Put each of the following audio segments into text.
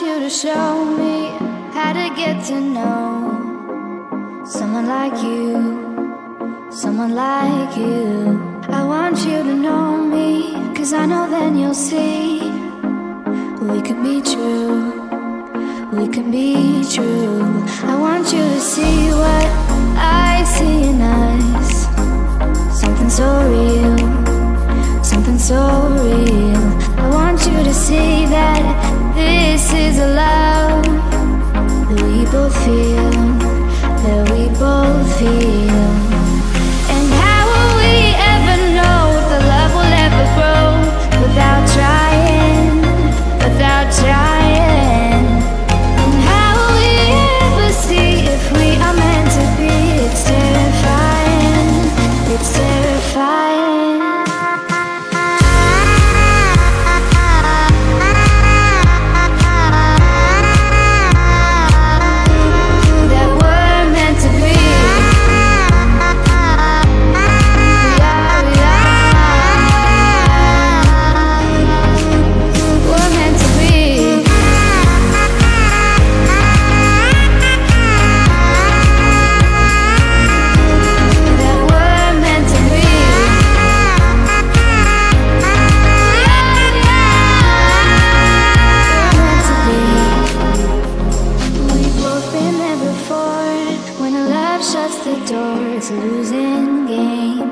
you to show me how to get to know someone like you, someone like you. I want you to know me, cause I know then you'll see we could be true. We can be true. I want you to see what I see in us. Something so real, something so real. A love that we both feel, that we both feel. And the door, it's a losing game.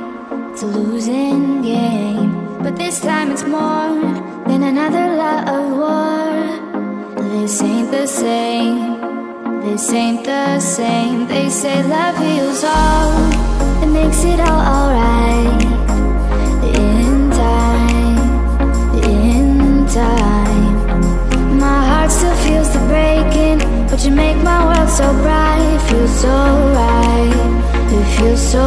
It's a losing game. But this time it's more than another love war. This ain't the same. This ain't the same. They say love heals all. It makes it all alright. In time. In time. My heart still feels the breaking, but you make my world so bright. Feels so it feels so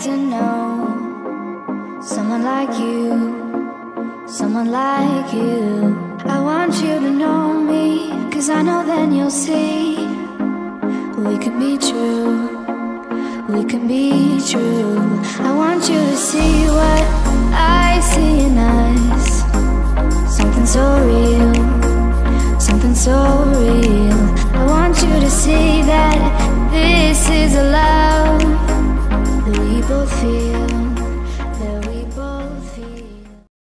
to know someone like you, someone like you. I want you to know me, cause I know then you'll see we can be true, we can be true. I want you to see what I see in us, something so real, something so real. I want you to see that this is a lie. That we both feel